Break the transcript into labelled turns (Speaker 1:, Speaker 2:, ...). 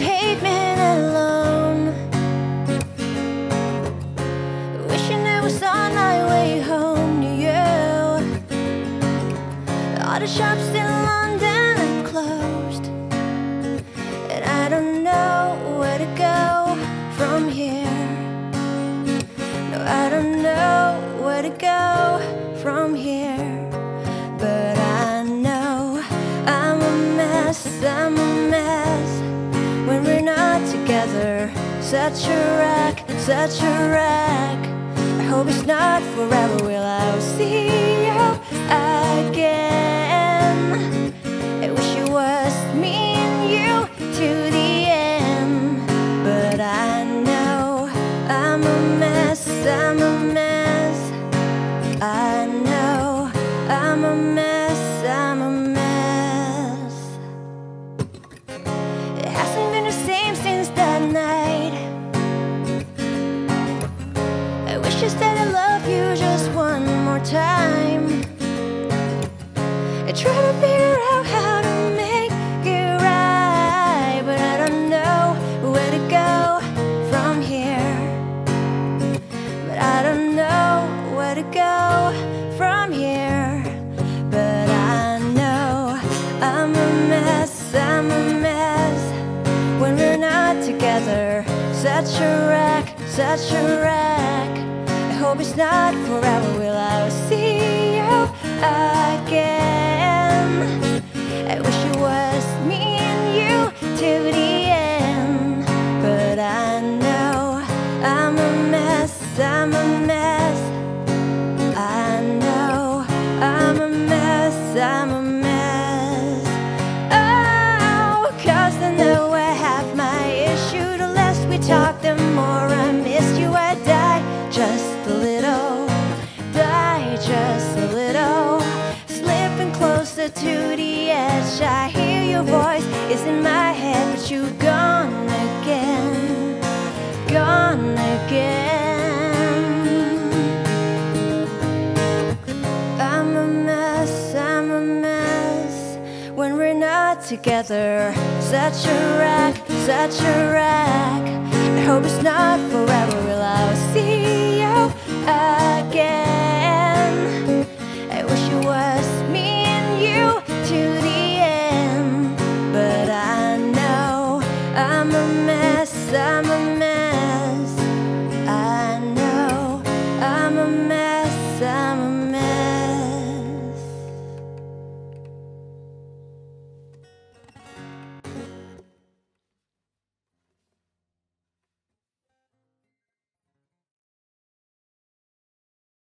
Speaker 1: pavement alone. Wishing I was on my way home to you. All the shops still London Such a wreck, such a wreck. I hope it's not forever. Will I see you again? I try to figure out how to make it right, but I don't know where to go from here. But I don't know where to go from here. But I know I'm a mess, I'm a mess when we're not together. Such a wreck, such a wreck. I hope it's not forever. Will I see to the edge. I hear your voice is in my head, but you're gone again, gone again. I'm a mess, I'm a mess when we're not together. Such a wreck, such a wreck. I hope it's not forever. Will I see